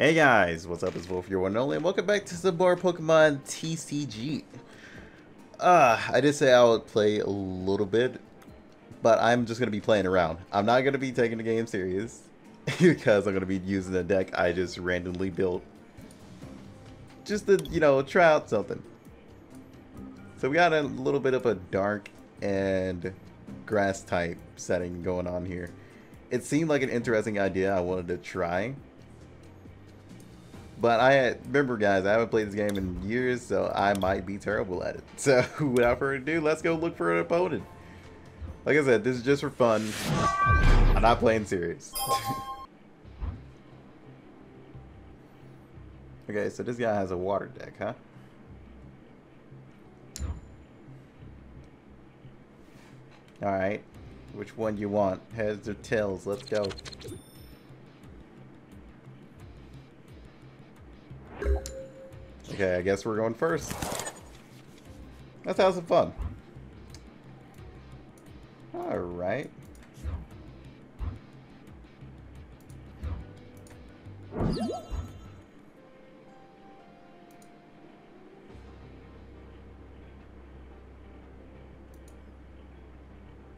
Hey guys, what's up? It's Volf, your one and only, and welcome back to some more Pokemon TCG. Uh, I did say I would play a little bit, but I'm just going to be playing around. I'm not going to be taking the game serious, because I'm going to be using a deck I just randomly built. Just to, you know, try out something. So we got a little bit of a dark and grass type setting going on here. It seemed like an interesting idea I wanted to try. But I had, remember, guys, I haven't played this game in years, so I might be terrible at it. So, without further ado, let's go look for an opponent. Like I said, this is just for fun. I'm not playing serious. okay, so this guy has a water deck, huh? Alright. Which one you want? Heads or tails? Let's go. Okay, I guess we're going first. Let's have some fun. Alright.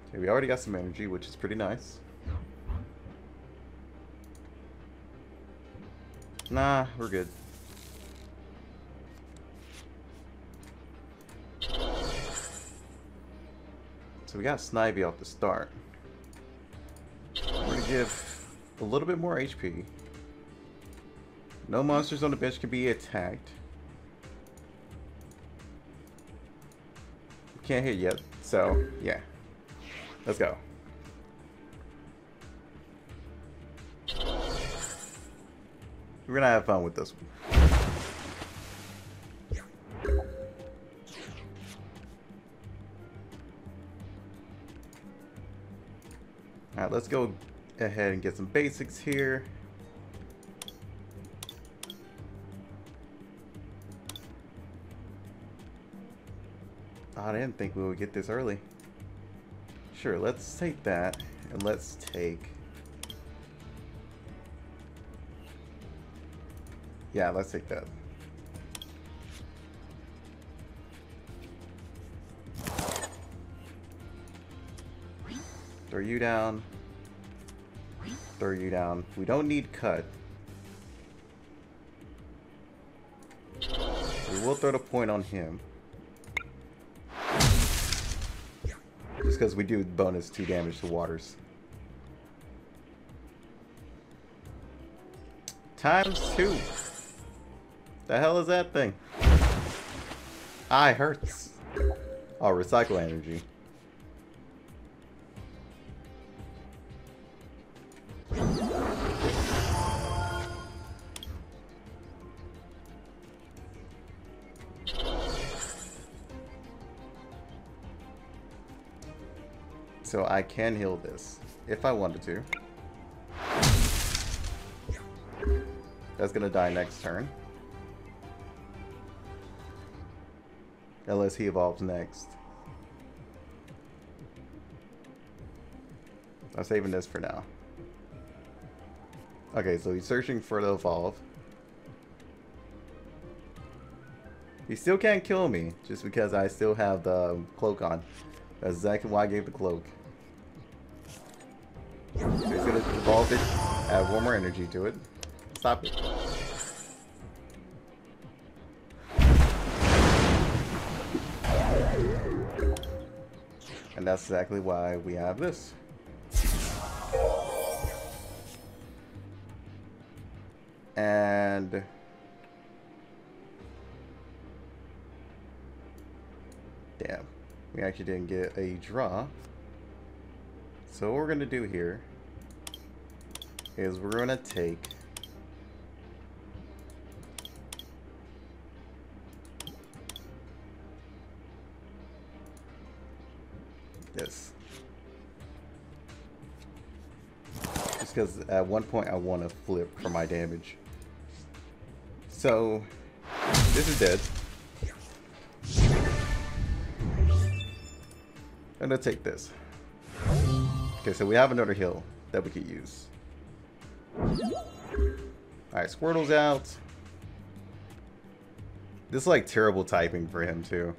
Okay, we already got some energy, which is pretty nice. Nah, we're good. So we got Snivy off the start. We're gonna give a little bit more HP. No monsters on the bench can be attacked. Can't hit yet, so yeah. Let's go. We're gonna have fun with this one. Alright, let's go ahead and get some basics here. I didn't think we would get this early. Sure, let's take that, and let's take... Yeah, let's take that. Throw you down. Throw you down. We don't need cut. We will throw the point on him. Just because we do bonus 2 damage to waters. Times 2. The hell is that thing? Eye hurts. Oh, recycle energy. So I can heal this, if I wanted to. That's gonna die next turn. Unless he evolves next. I'm saving this for now. Okay, so he's searching for the evolve. He still can't kill me, just because I still have the cloak on. That's exactly why I gave the cloak. Evolve it, add one more energy to it. Stop it. And that's exactly why we have this. And... Damn. We actually didn't get a draw. So what we're going to do here is we're going to take this. Just because at one point I want to flip for my damage. So, this is dead. I'm gonna take this. Okay, so we have another hill that we could use. Alright, Squirtle's out. This is like terrible typing for him too.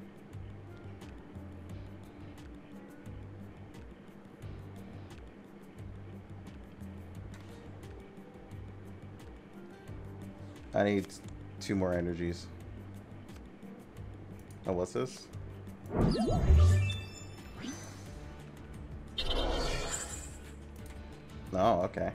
I need two more energies. Oh, what's this? Oh, okay.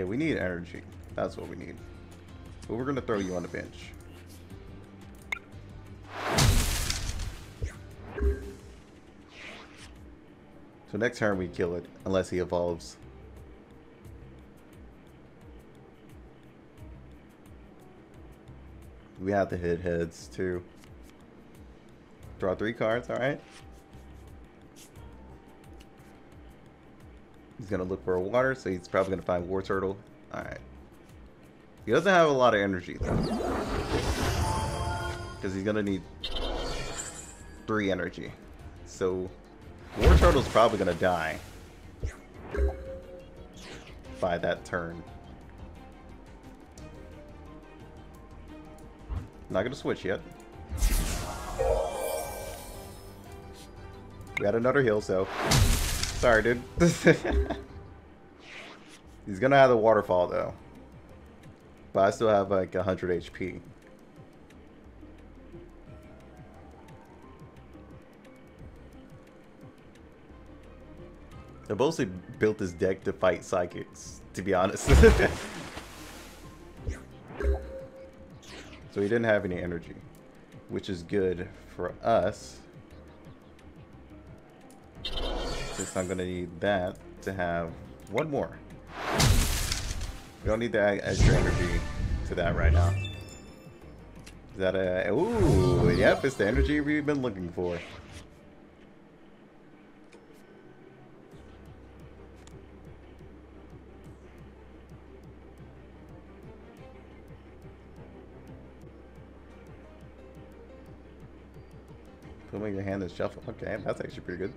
Okay, we need energy. That's what we need. But we're gonna throw you on the bench. So next turn we kill it, unless he evolves. We have to hit heads too. Draw three cards, alright. He's gonna look for water, so he's probably gonna find Wartortle. Alright. He doesn't have a lot of energy though. Because he's gonna need three energy. So Wartortle's probably gonna die by that turn. Not gonna switch yet. We got another heal, so sorry, dude. He's gonna have the waterfall though, but I still have like 100 HP. I mostly built this deck to fight psychics, to be honest. So he didn't have any energy, which is good for us. I'm going to need that to have one more. We don't need that extra energy to that right now. Is that a... Ooh, yep, it's the energy we've been looking for. Put in your hand and shuffle. Okay, that's actually pretty good.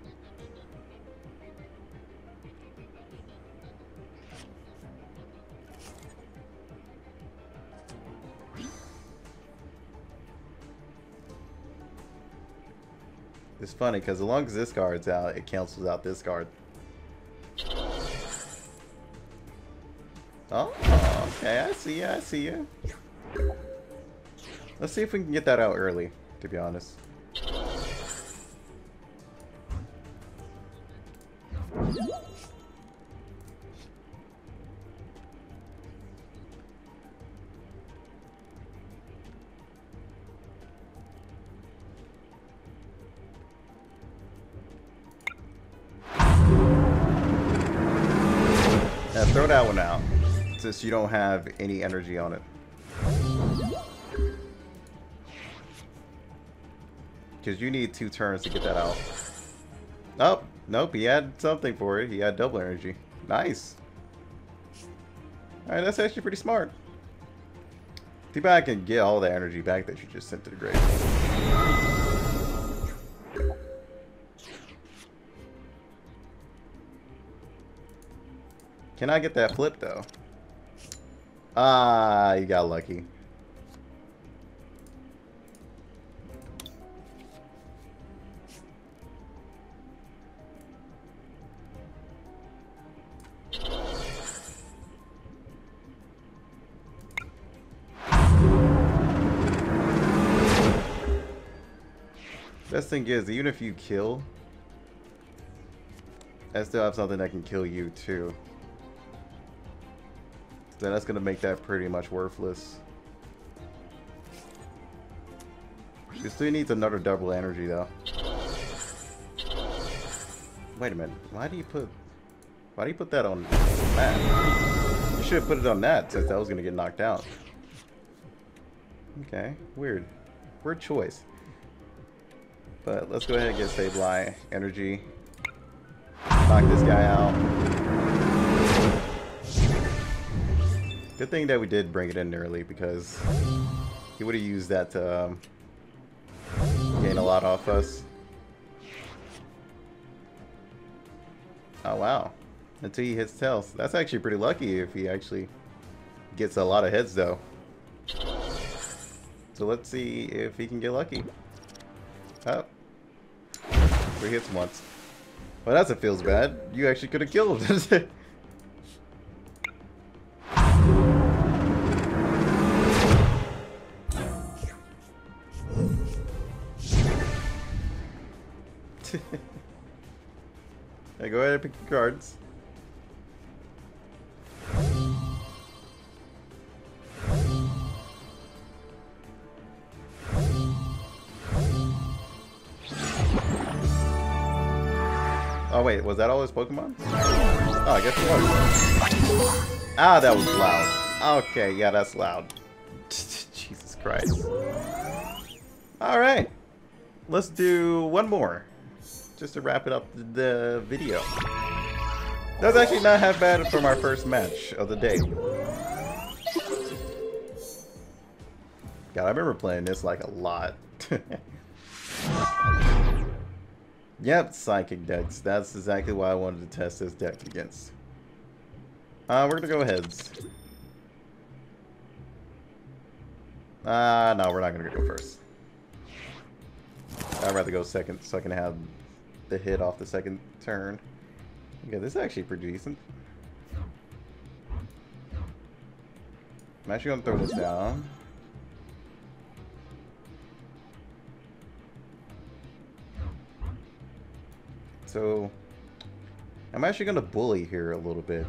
It's funny because as long as this card's out, it cancels out this card. Oh, okay, I see you, I see you. Let's see if we can get that out early, to be honest. You don't have any energy on it. Because you need two turns to get that out. Oh, nope, he had something for it. He had double energy. Nice. Alright, that's actually pretty smart. Too bad I can get all the energy back that you just sent to the grave. Can I get that flip though? Ah, you got lucky. Best thing is, even if you kill, I still have something that can kill you too. Then that's going to make that pretty much worthless. It still needs another double energy though. Wait a minute. Why do you put... Why do you put that on that? You should have put it on that since that was going to get knocked out. Okay. Weird. Weird choice. But let's go ahead and get Sableye energy. Knock this guy out. Good thing that we did bring it in early because he would have used that to um, gain a lot off us. Oh, wow. Until he hits tails. That's actually pretty lucky if he actually gets a lot of heads, though. So let's see if he can get lucky. Oh. Three hits once. Well, that's it feels bad. You actually could have killed him. hey, go ahead and pick your cards. Oh wait, was that all his Pokemon? Oh, I guess it was. Ah, that was loud. Okay, yeah, that's loud. Jesus Christ. Alright. Let's do one more. Just to wrap it up the video. That's actually not half bad from our first match of the day. God, I remember playing this like a lot. yep, Psychic decks. That's exactly why I wanted to test this deck against. Uh, we're gonna go heads. Uh, no, we're not gonna go first. I'd rather go second so I can have the hit off the second turn. Okay, this is actually pretty decent. I'm actually gonna throw this down. So, I'm actually gonna bully here a little bit.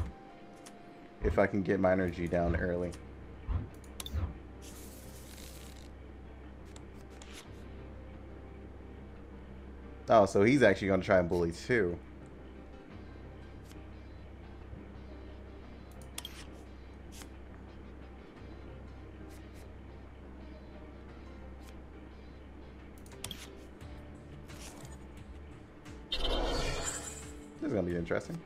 If I can get my energy down early. Oh, so he's actually going to try and bully too. This is going to be interesting.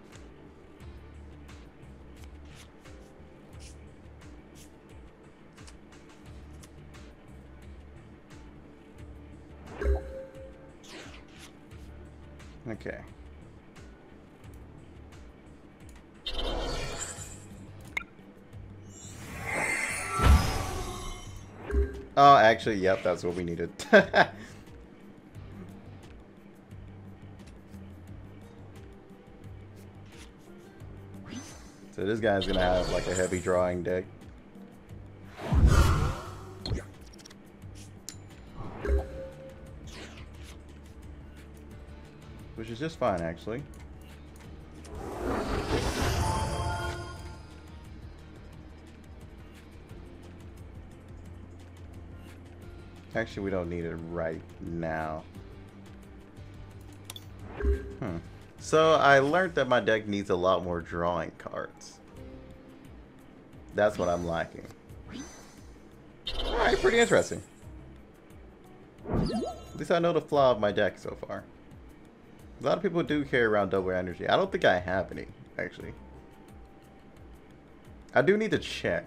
Oh, actually, yep, that's what we needed. so this guy's gonna have like a heavy drawing deck. Which is just fine, actually. Actually, we don't need it right now. Hmm. So, I learned that my deck needs a lot more drawing cards. That's what I'm lacking. Alright, pretty interesting. At least I know the flaw of my deck so far. A lot of people do carry around double energy. I don't think I have any, actually. I do need to check.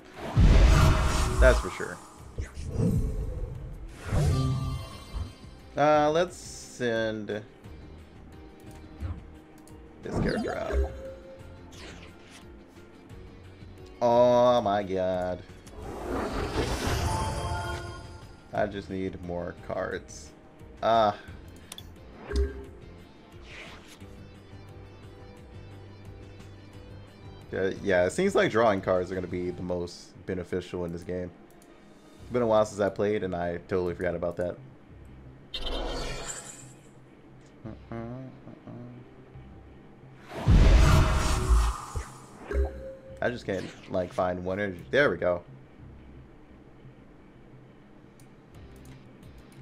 That's for sure. Uh, let's send this character out. Oh my god. I just need more cards. Ah. Uh, Yeah, yeah, it seems like drawing cards are going to be the most beneficial in this game. It's been a while since I played, and I totally forgot about that. Just can't, like, find one energy. There we go.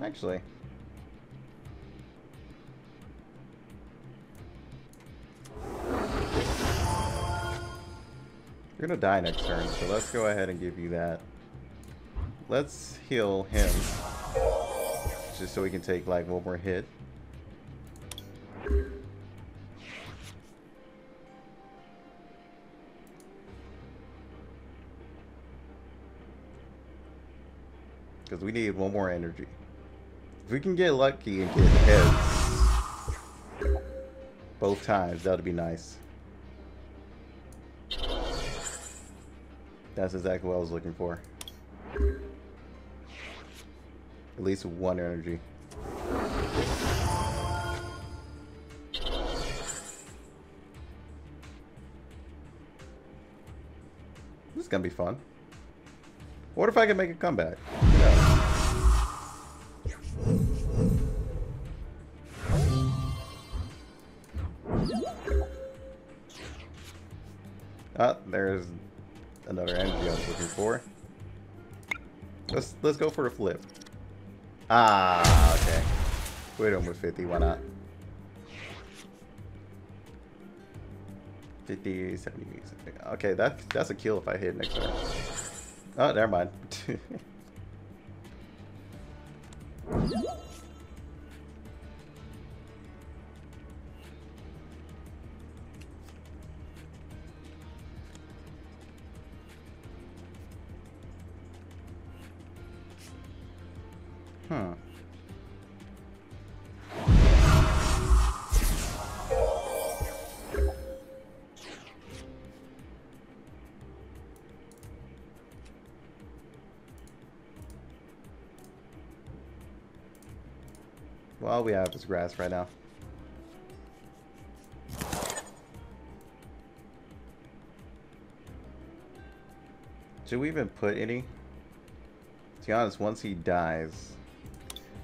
Actually. You're gonna die next turn, so let's go ahead and give you that. Let's heal him. Just so we can take like one more hit. Because we need one more energy. If we can get lucky and get heads both times, that would be nice. That's exactly what I was looking for. At least one energy. This is gonna be fun. What if I can make a comeback? Ah, there's another energy I was looking for. Let's let's go for a flip. Ah, okay. We're with 50, why not? 50, 70, 70. Okay, that, that's a kill if I hit next turn. Oh, never mind. Hmm. Well, all we have is grass right now. Should we even put any? To be honest, once he dies...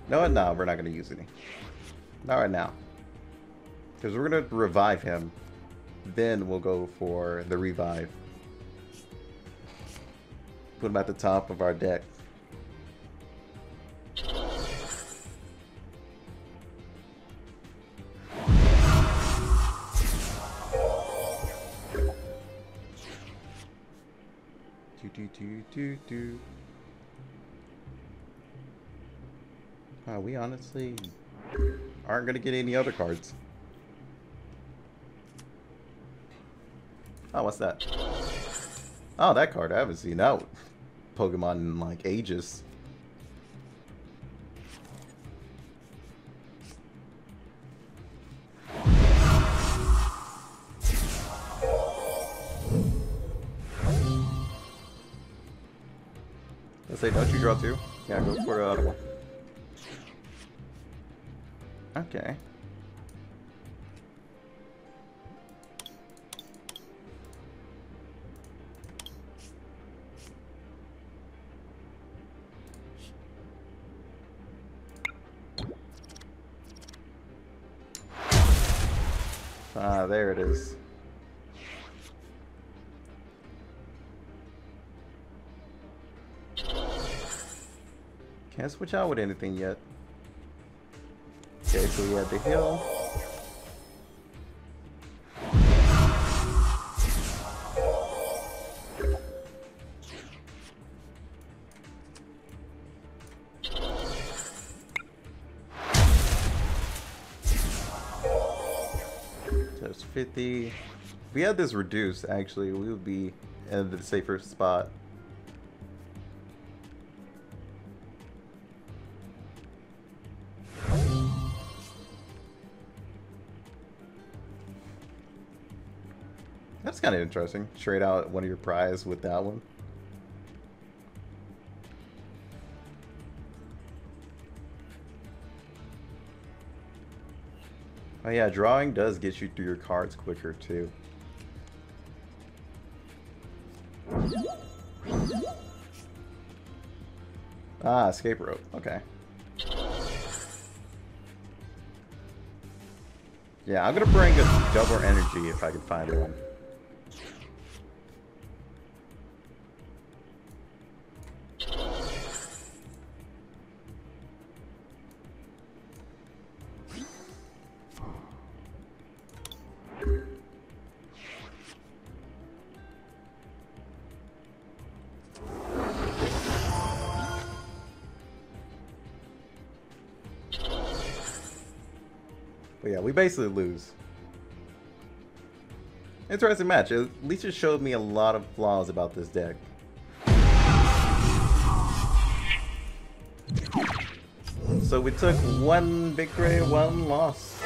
No? No, we're not going to use any. Not right now. Because we're going to revive him. Then we'll go for the revive. Put him at the top of our deck. Do do do do do. We honestly aren't gonna get any other cards. Oh, what's that? Oh, that card. I haven't seen that Pokemon in like ages. Let's say, don't you draw two? Yeah, go for other one. Okay. Ah, there it is. Can't switch out with anything yet. So we had the hill. That's 50. If we had this reduced, actually, we would be in the safer spot. Kind of interesting. Trade out one of your prize with that one. Oh yeah, drawing does get you through your cards quicker too. Ah, escape rope. Okay. Yeah, I'm gonna bring a double energy if I can find one. But yeah, we basically lose. Interesting match. At least it showed me a lot of flaws about this deck. So we took one victory, one loss.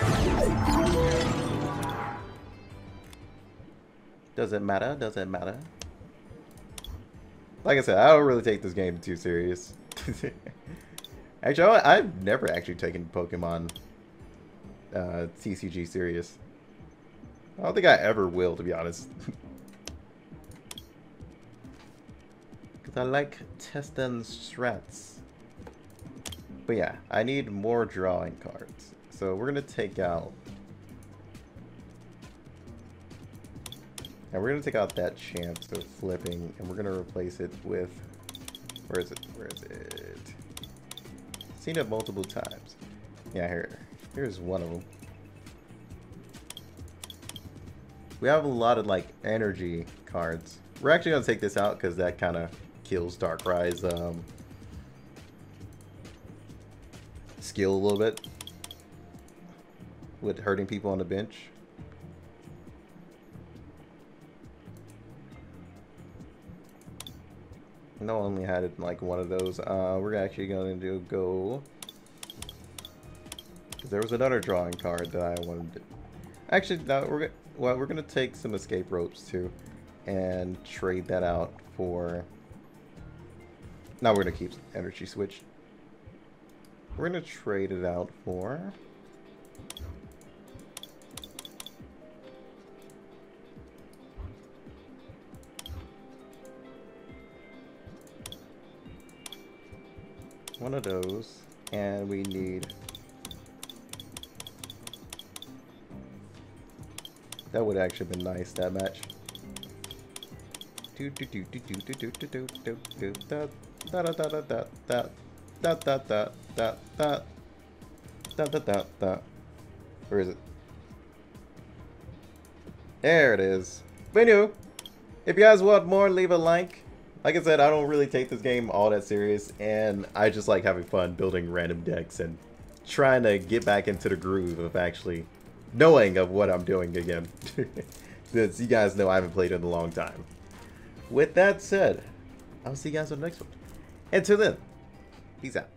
Does it matter? Does it matter? like I said, I don't really take this game too serious. actually, I've never actually taken Pokemon uh, TCG serious. I don't think I ever will, to be honest. Because I like testing strats. But yeah, I need more drawing cards. So we're going to take out... And we're going to take out that chance of flipping, and we're going to replace it with... Where is it? Where is it? Seen it multiple times. Yeah, here. Here's one of them. We have a lot of, like, energy cards. We're actually going to take this out because that kind of kills Darkrai's um, skill a little bit with hurting people on the bench. No, only had like one of those. Uh, we're actually going to go there was another drawing card that I wanted to... Actually, no, we're well, we're gonna take some escape ropes too, and trade that out for. Now we're gonna keep energy switch. We're gonna trade it out for. One of those, and we need That would actually been nice, that match. Where is it? There it is. But anyway, if you guys want more, leave a like. Like I said, I don't really take this game all that serious, and I just like having fun building random decks and trying to get back into the groove of actually knowing of what I'm doing again. Since you guys know I haven't played in a long time. With that said, I'll see you guys on the next one. Until then, peace out.